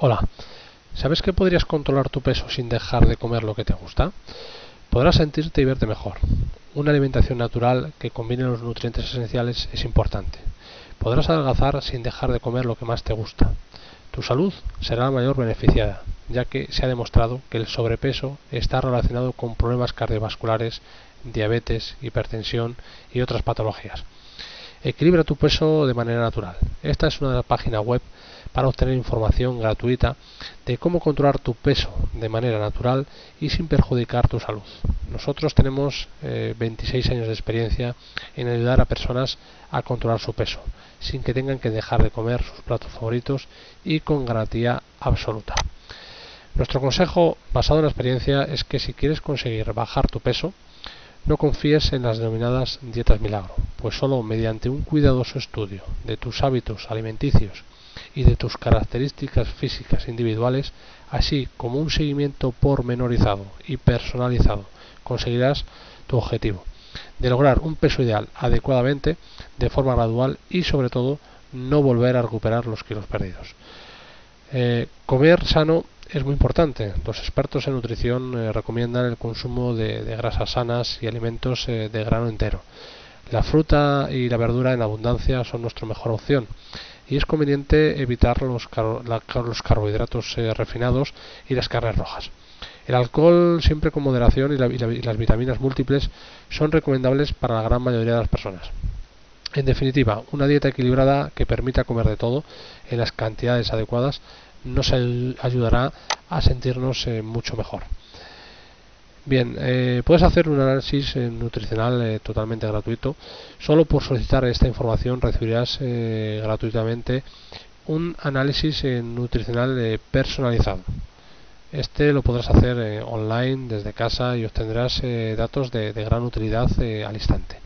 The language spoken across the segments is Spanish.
Hola, ¿sabes que podrías controlar tu peso sin dejar de comer lo que te gusta? Podrás sentirte y verte mejor. Una alimentación natural que combine los nutrientes esenciales es importante. Podrás adelgazar sin dejar de comer lo que más te gusta. Tu salud será la mayor beneficiada, ya que se ha demostrado que el sobrepeso está relacionado con problemas cardiovasculares, diabetes, hipertensión y otras patologías. Equilibra tu peso de manera natural. Esta es una página web para obtener información gratuita de cómo controlar tu peso de manera natural y sin perjudicar tu salud. Nosotros tenemos 26 eh, años de experiencia en ayudar a personas a controlar su peso, sin que tengan que dejar de comer sus platos favoritos y con garantía absoluta. Nuestro consejo basado en la experiencia es que si quieres conseguir bajar tu peso, no confíes en las denominadas dietas milagro, pues solo mediante un cuidadoso estudio de tus hábitos alimenticios y de tus características físicas individuales, así como un seguimiento pormenorizado y personalizado, conseguirás tu objetivo de lograr un peso ideal adecuadamente, de forma gradual y sobre todo no volver a recuperar los kilos perdidos. Eh, comer sano es muy importante. Los expertos en nutrición eh, recomiendan el consumo de, grasas sanas y alimentos eh, de grano entero. La fruta y la verdura en abundancia son nuestra mejor opción y es conveniente evitar los, los carbohidratos eh, refinados y las carnes rojas. El alcohol siempre con moderación y, y las vitaminas múltiples son recomendables para la gran mayoría de las personas. En definitiva, una dieta equilibrada que permita comer de todo en las cantidades adecuadas nos ayudará a sentirnos eh, mucho mejor. Bien, eh, puedes hacer un análisis eh, nutricional totalmente gratuito. Solo por solicitar esta información recibirás gratuitamente un análisis nutricional personalizado. Este lo podrás hacer online desde casa y obtendrás datos de, de, gran utilidad al instante.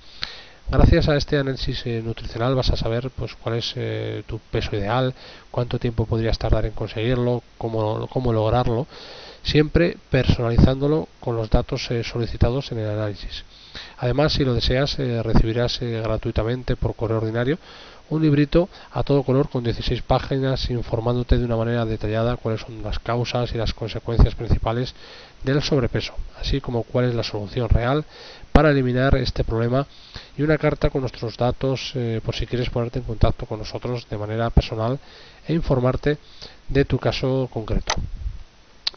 Gracias a este análisis eh, nutricional vas a saber pues cuál es eh, tu peso ideal, cuánto tiempo podrías tardar en conseguirlo, cómo, cómo lograrlo, siempre personalizándolo con los datos eh, solicitados en el análisis. Además, si lo deseas, recibirás gratuitamente por correo ordinario un librito a todo color con 16 páginas informándote de una manera detallada cuáles son las causas y las consecuencias principales del sobrepeso, así como cuál es la solución real para eliminar este problema y una carta con nuestros datos eh, por si quieres ponerte en contacto con nosotros de manera personal e informarte de tu caso concreto.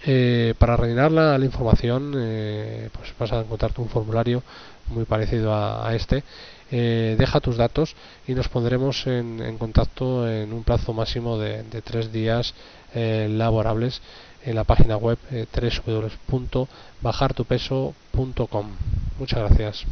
Eh, para rellenar la, información eh, pues vas a encontrarte un formulario muy parecido a, este deja tus datos y nos pondremos en, contacto en un plazo máximo de, de tres días laborables en la página web www.bajartupeso.com Muchas gracias.